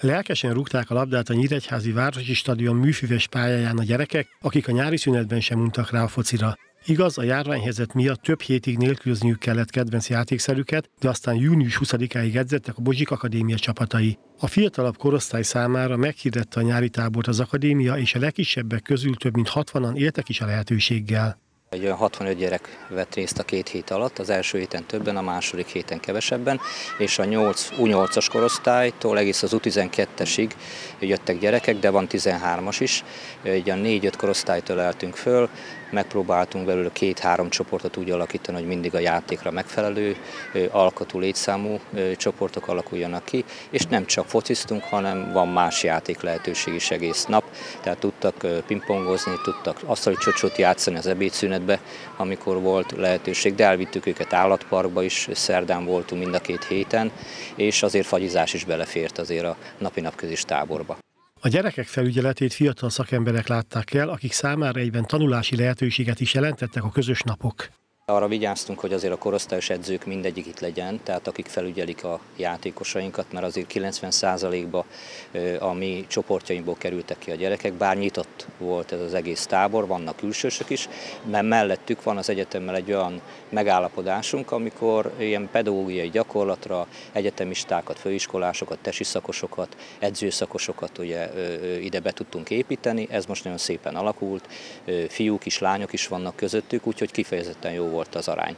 Lelkesen rúgták a labdát a Nyíregyházi Városi Stadion műfüves pályáján a gyerekek, akik a nyári szünetben sem untak rá a focira. Igaz, a járványhelyzet miatt több hétig nélkülözniük kellett kedvenc játékszerüket, de aztán június 20-áig edzettek a Bozsik Akadémia csapatai. A fiatalabb korosztály számára meghirdette a nyári tábort az akadémia, és a legkisebbek közül több mint 60-an éltek is a lehetőséggel. Egy olyan 65 gyerek vett részt a két hét alatt, az első héten többen, a második héten kevesebben, és a 8, U8-as korosztálytól egész az U12-esig jöttek gyerekek, de van 13-as is. Egy a 4-5 korosztálytól eltünk föl, megpróbáltunk belőle két-három csoportot úgy alakítani, hogy mindig a játékra megfelelő alkotó létszámú csoportok alakuljanak ki, és nem csak fociztunk, hanem van más játék lehetőség is egész nap, tehát tudtak pingpongozni, tudtak asztali csocsot játszani az ebédszünetbe, amikor volt lehetőség, de elvittük őket állatparkba is, szerdán voltunk mind a két héten, és azért fagyizás is belefért azért a napi napközis táborba. A gyerekek felügyeletét fiatal szakemberek látták el, akik számára egyben tanulási lehetőséget is jelentettek a közös napok. Arra vigyáztunk, hogy azért a korosztályos edzők mindegyik itt legyen, tehát akik felügyelik a játékosainkat, mert azért 90%-ba a mi csoportjainkból kerültek ki a gyerekek, bár nyitott volt ez az egész tábor, vannak külsősök is, mert mellettük van az egyetemmel egy olyan megállapodásunk, amikor ilyen pedagógiai gyakorlatra egyetemistákat, főiskolásokat, tesi szakosokat, edzőszakosokat ugye ide be tudtunk építeni, ez most nagyon szépen alakult, fiúk is, lányok is vannak közöttük, úgyhogy kifejezetten jó volt az arány.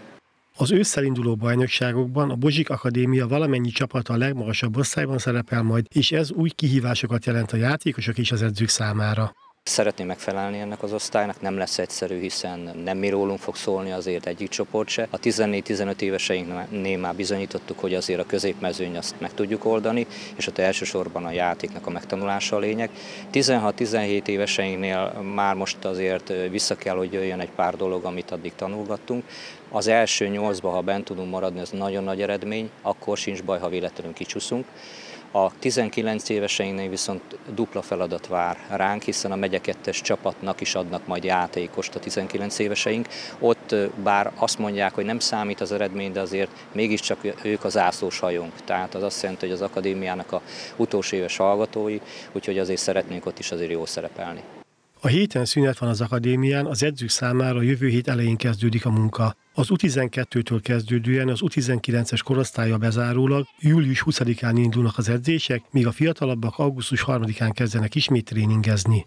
Az ősszel induló bajnokságokban a Bozsik Akadémia valamennyi csapata a legmagasabb osztályban szerepel majd, és ez új kihívásokat jelent a játékosok és az edzők számára. Szeretném megfelelni ennek az osztálynak, nem lesz egyszerű, hiszen nem mi rólunk fog szólni azért egyik csoport se. A 14-15 éveseinknél már bizonyítottuk, hogy azért a középmezőny azt meg tudjuk oldani, és ott elsősorban a játéknak a megtanulása a lényeg. 16-17 éveseinknél már most azért vissza kell, hogy jöjjön egy pár dolog, amit addig tanulgattunk. Az első nyolcba, ha bent tudunk maradni, ez nagyon nagy eredmény, akkor sincs baj, ha véletlenül kicsúszunk. A 19 éveseinknél viszont dupla feladat vár ránk, hiszen a megye csapatnak is adnak majd játékost a 19 éveseink. Ott bár azt mondják, hogy nem számít az eredmény, de azért mégiscsak ők az ászlós hajónk. Tehát az azt jelenti, hogy az akadémiának a utolsó éves hallgatói, úgyhogy azért szeretnénk ott is azért jó szerepelni. A héten szünet van az akadémián, az edzők számára a jövő hét elején kezdődik a munka. Az U12-től kezdődően az U19-es korosztálya bezárólag július 20-án indulnak az edzések, míg a fiatalabbak augusztus 3-án kezdenek ismét tréningezni.